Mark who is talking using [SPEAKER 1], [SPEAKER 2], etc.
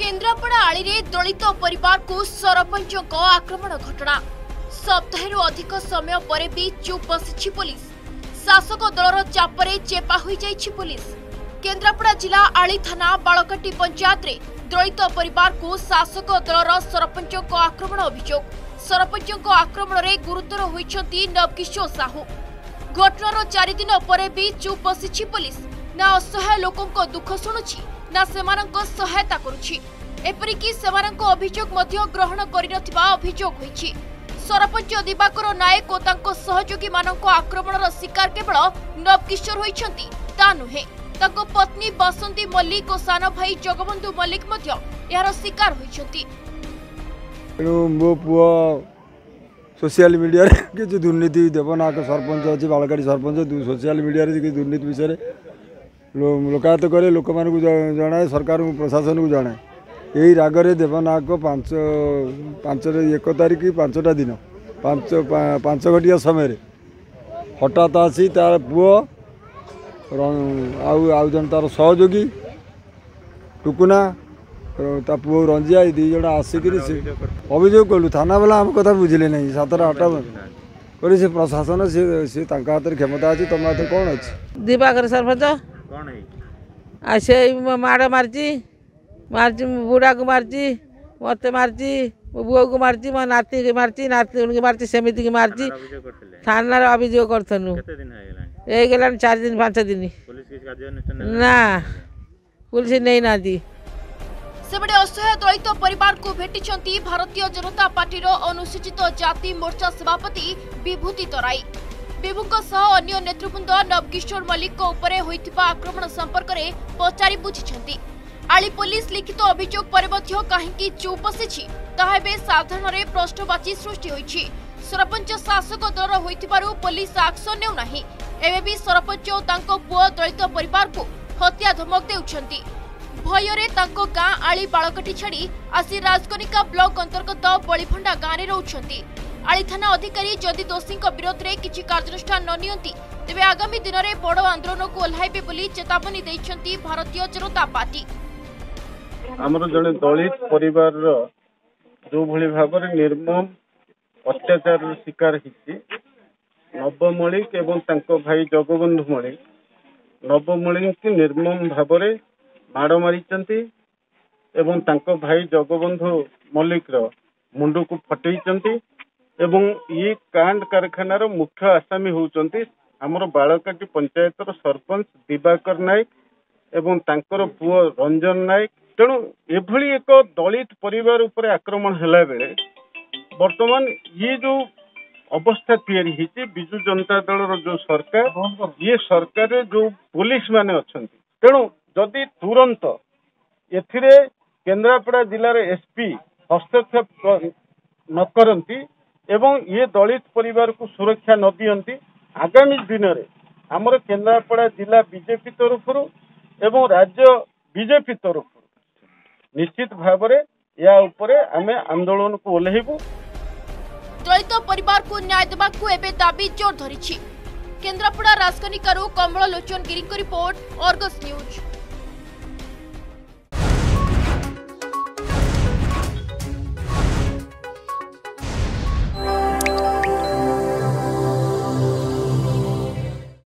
[SPEAKER 1] କେନ୍ଦ୍ରାପଡ଼ା ଆଳିରେ ଦଳିତ ପରିବାରକୁ ସରପଞ୍ଚଙ୍କ ଆକ୍ରମଣ ଘଟଣା ସପ୍ତାହେରୁ ଅଧିକ ସମୟ ପରେ ବି ଚୁପ୍ ବସିଛି ପୋଲିସ ଶାସକ ଦଳର ଚାପରେ ଚେପା ହୋଇଯାଇଛି ପୋଲିସ କେନ୍ଦ୍ରାପଡ଼ା ଜିଲ୍ଲା ଆଳି ଥାନା ବାଳକାଟି ପଞ୍ଚାୟତରେ ଦଳିତ ପରିବାରକୁ ଶାସକ ଦଳର ସରପଞ୍ଚଙ୍କ ଆକ୍ରମଣ ଅଭିଯୋଗ ସରପଞ୍ଚଙ୍କ ଆକ୍ରମଣରେ ଗୁରୁତର ହୋଇଛନ୍ତି ନବକିଶୋର ସାହୁ ଘଟଣାର ଚାରିଦିନ ପରେ ବି ଚୁପ୍ ବସିଛି ପୋଲିସ ନା ଅସହାୟ ଲୋକଙ୍କ ଦୁଃଖ ଶୁଣୁଛି ନା ସେମାନଙ୍କ ସହାୟତା କରୁଛି ଏପରିକି ସେମାନଙ୍କ ଅଭିଯୋଗ ମଧ୍ୟ ଗ୍ରହଣ କରିନଥିବା ଅଭିଯୋଗ ହୋଇଛି ସରପଞ୍ଚ ଦିବାକର ନାୟକ ଓ ତାଙ୍କ ସହଯୋଗୀମାନଙ୍କ ଆକ୍ରମଣର ଶିକାର କେବଳ ନବକିଶୋର ହୋଇଛନ୍ତି ତା ନୁହେଁ ତାଙ୍କ ପତ୍ନୀ ବସନ୍ତୀ ମଲ୍ଲିକ ଓ ସାନ ଭାଇ ଜଗବନ୍ଧୁ ମଲ୍ଲିକ ମଧ୍ୟ ଏହାର ଶିକାର ହୋଇଛନ୍ତି
[SPEAKER 2] ତେଣୁ ମୋ ପୁଅ ସୋସିଆଲ ମିଡ଼ିଆରେ କିଛି ଦୁର୍ନୀତି ଦେବନାୟକ ସରପଞ୍ଚ ଅଛି ବାଳକାଟି ସରପଞ୍ଚ ସୋସିଆଲ ମିଡ଼ିଆରେ କିଛି ଦୁର୍ନୀତି ବିଷୟରେ ଲୋକାୟତ କରି ଲୋକମାନଙ୍କୁ ଜଣାଏ ସରକାରଙ୍କୁ ପ୍ରଶାସନକୁ ଜଣାଏ ଏହି ରାଗରେ ଦେବନାଗ ପାଞ୍ଚ ପାଞ୍ଚରେ ଏକ ତାରିଖ ପାଞ୍ଚଟା ଦିନ ପାଞ୍ଚ ପାଞ୍ଚ ଘଟିଆ ସମୟରେ ହଠାତ୍ ଆସି ତା'ର ପୁଅ ଆଉ ଆଉ ଜଣେ ତା'ର ସହଯୋଗୀ ଟୁକୁନା ତା ପୁଅ ରଞ୍ଜିଆ ଏଇ ଦୁଇ ଜଣ ଆସିକିରି ସେ ଅଭିଯୋଗ କଲୁ ଥାନା ବାଲା ଆମ କଥା ବୁଝିଲେ ନାହିଁ ସାତଟା ଆଠଟା କରି ସେ ପ୍ରଶାସନ ସେ ତାଙ୍କ ହାତରେ କ୍ଷମତା ଅଛି ତୁମ ହାତରେ କ'ଣ ଅଛି
[SPEAKER 3] ଦିବାକର ସରପଞ୍ଚ
[SPEAKER 4] कौन
[SPEAKER 3] है ऐसे माड़ मारची मारची बूढ़ा को मारची मत मारची ମୋ ପୁଅକୁ ମାରିଛି ମୋ ନାତିକି ମାରିଛି ନାତୁଣୀକି ମାରିଛି ସେମିତିକି ମାରିଛି ଥାନାରେ ଅଭିଯୋଗ କରିଥିଲୁ
[SPEAKER 4] ହେଇଗଲାଣି
[SPEAKER 3] ଚାରି ଦିନ ପାଞ୍ଚ ଦିନ ନା ପୁଲିସ ନେଇନାହାନ୍ତି
[SPEAKER 1] ସେପଟେ ଅସହାୟ ଦଳିତ ପରିବାରକୁ ଭେଟିଛନ୍ତି ଭାରତୀୟ ଜନତା ପାର୍ଟିର ଅନୁସୂଚିତ ଜାତି ମୋର୍ଚ୍ଚା ସଭାପତି ବିଭୂତି ତରାଇ ବିଭୁଙ୍କ ସହ ଅନ୍ୟ ନେତୃବୃନ୍ଦ ନବକିଶୋର ମଲ୍ଲିକଙ୍କ ଉପରେ ହୋଇଥିବା ଆକ୍ରମଣ ସମ୍ପର୍କରେ ପଚାରି ବୁଝିଛନ୍ତି ଆଳି ପୋଲିସ ଲିଖିତ ଅଭିଯୋଗ ପରେ ମଧ୍ୟ କାହିଁକି ଚୁପ୍ ବସିଛି ତାହା ଏବେ ସାଧାରଣରେ ପ୍ରଶ୍ନବାଚୀ ସୃଷ୍ଟି ହୋଇଛି ସରପଞ୍ଚ ଶାସକ ଦଳର ହୋଇଥିବାରୁ ପୋଲିସ ଆକ୍ସନ ନେଉନାହିଁ ଏବେ ବି ସରପଞ୍ଚ ଓ ତାଙ୍କ ପୁଅ ଦଳିତ ପରିବାରକୁ ହତ୍ୟା ଧମକ ଦେଉଛନ୍ତି ଭୟରେ ତାଙ୍କ ଗାଁ ଆଳି ବାଳକଟି ଛାଡ଼ି ଆସି ରାଜକନିକା ବ୍ଲକ ଅନ୍ତର୍ଗତ ବଳିଭଣ୍ଡା ଗାଁରେ ରହୁଛନ୍ତି আড়ি থানা অধিকারী যদি দোষীঙ্ক বিরোধে কিছু কার্যানুষ্ঠান ন নিয়ন্তি তবে আগামী দিনের বড় আন্দোলনকু ওহ্লাইবে বলে চেতাবনী দিয়েছেন ভারতীয় জনতা পার্টি
[SPEAKER 5] আমার জন দলিত পরিবার যেভাবে ভাবে নির্মম অত্যাচার শিকার হয়েছে নব মলিক এবং তাঁর ভাই জগবন্ধু মলিক নব মলিক নির্মম ভাবে মাড় ମାରିଛନ୍ତି এবং তাঁর ভাই জগবন্ধু ମଲ୍ଲିକର ମୁଣ୍ଡକୁ ଫଟେଇଛନ୍ତି ଏବଂ ଇଏ କାଣ୍ଡ କାରଖାନାର ମୁଖ୍ୟ ଆସାମୀ ହଉଛନ୍ତି ଆମର ବାଳକାଟି ପଞ୍ଚାୟତର ସରପଞ୍ଚ ଦିବାକର ନାୟକ ଏବଂ ତାଙ୍କର ପୁଅ ରଞ୍ଜନ ନାୟକ ତେଣୁ ଏଭଳି ଏକ ଦଳିତ ପରିବାର ଉପରେ ଆକ୍ରମଣ ହେଲା ବେଳେ ବର୍ତ୍ତମାନ ଇଏ ଯୋଉ ଅବସ୍ଥା ତିଆରି ହେଇଛି ବିଜୁ ଜନତା ଦଳର ଯୋଉ ସରକାର ଇଏ ସରକାରରେ ଯୋଉ ପୋଲିସ ମାନେ ଅଛନ୍ତି ତେଣୁ ଯଦି ତୁରନ୍ତ ଏଥିରେ କେନ୍ଦ୍ରାପଡ଼ା ଜିଲ୍ଲାର ଏସପି ହସ୍ତକ୍ଷେପ ନ କରନ୍ତି ଏବଂ ଇଏ ଦଳିତ ପରିବାରକୁ ସୁରକ୍ଷା ନ ଦିଅନ୍ତି ଆଗାମୀ ଦିନରେ ଆମର କେନ୍ଦ୍ରାପଡ଼ା ଜିଲ୍ଲା ବିଜେପି ତରଫରୁ ଏବଂ ରାଜ୍ୟ ବିଜେପି ତରଫରୁ ନିଶ୍ଚିତ ଭାବରେ ଏହା ଉପରେ ଆମେ ଆନ୍ଦୋଳନକୁ ଓହ୍ଲାଇବୁ
[SPEAKER 1] ଦଳିତ ପରିବାରକୁ ନ୍ୟାୟ ଦେବାକୁ ଏବେ ଦାବି ଜୋର ଧରିଛି କେନ୍ଦ୍ରାପଡ଼ା ରାଜକନିକାରୁ କମଳ ଲୋଚନ ଗିରିଙ୍କ ରିପୋର୍ଟ ଅର୍ଗସ୍ ନ୍ୟୁଜ୍